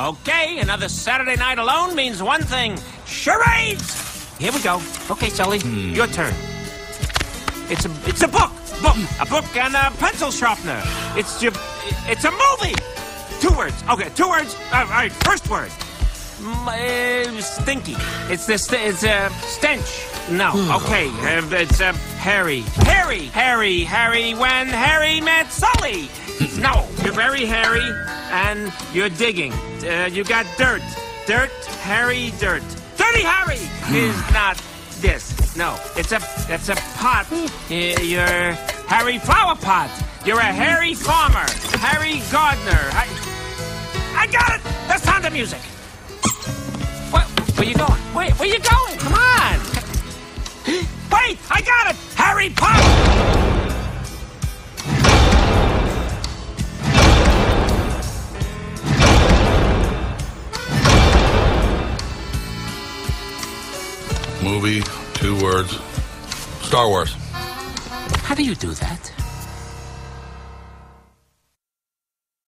Okay, another Saturday night alone means one thing charades! Here we go. Okay, Sully, your turn. It's a, it's a book! Book! A book and a pencil sharpener. It's your, it's a movie! Two words. Okay, two words. Uh, all right, first word. Uh, stinky. It's this. It's a uh, stench. No. Okay. Uh, it's a Harry. Harry. Harry. Harry. When Harry met Sully. no. You're very hairy, and you're digging. Uh, you got dirt. Dirt. hairy Dirt. Dirty Harry is not this. No. It's a. It's a pot. Uh, you're Harry Flower Pot. You're a hairy farmer. Harry Gardner. I, I got it. The sound of music. Where, where you going? Wait, where you going? Come on. Wait, I got it. Harry Potter. Movie, two words. Star Wars. How do you do that?